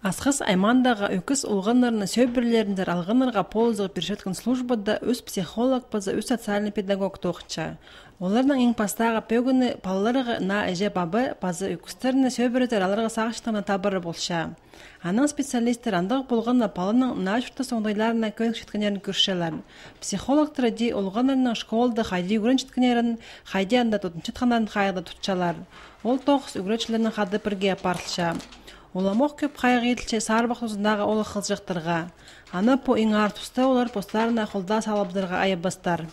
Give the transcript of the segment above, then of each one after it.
Асқыс аймандағы өкіс олғанларына сөйбірлеріндер алғанларға ползығы бершеткін службада өз психолог базы өз социальный педагог тоқча. Оларның ең пастағы пөгіні балаларға на әже бабы базы өкістеріні сөйбірітер аларға сағыштығына табыры болша. Аның специалисттер андық болғанла палының на жұртта соңдайларына көлік жеткенерін көршелер. Психологтары де олғанларының школды қайды үгірін жеткенерін, қайды анда тұтыншытқанарын қайғыда тұтчалар. Ол тоғыз қады бірге апартылша. Уламок көп кайгы сарбак тузындагы олы кылжыктырга. Аны по иңар туста олар постларына холда салабдырга айыбыстар.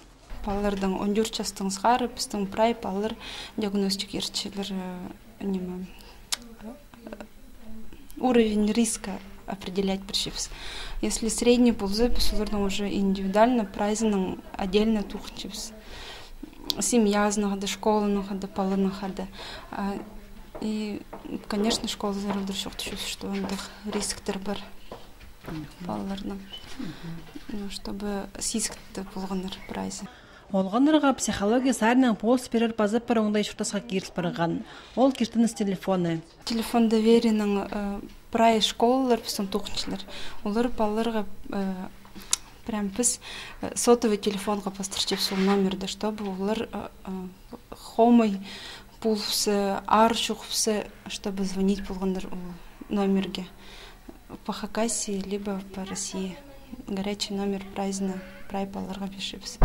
Баллардың 14 жастың сгары биздин прай баллар диагностик ерчилер неме уровень риска определять біршепс. Если средний болса, біз олардың уже индивидуально прайзының отдельно тухчепс. Семья знахады, школа нахады, палы нахады. И, конечно, школа зарылдыр что андық рисктер бар балаларның. Ну, чтобы сискті болғаныр прайзы. Олғанырға психология сарының полс берер базып бір оңдай шұртасқа кирс барған. Ол киртініз телефоны. Телефон доверенің прай школалар біздің тоқыншылар. Олар балаларға прям біз сотовый телефонға постырчеп сол номерді, чтобы олар хомой пулсы ар чухпсы чтобы звонить болгондор номерге по хакасии либо по россии горячий номер прайзына прайпаларга беришибиз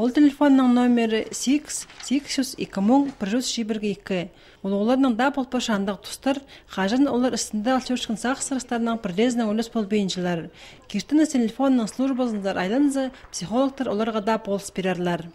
Ол телефонның номері 6 800 2000 102 Ол оларның да бұл пашандық тұстар, қажын олар үстінде алчушкын сақ сырыстарының бірлезінің өліс бол бейіншілер. Кештіні телефонның службасындар айланызы психологтар оларға да болыс берерлер.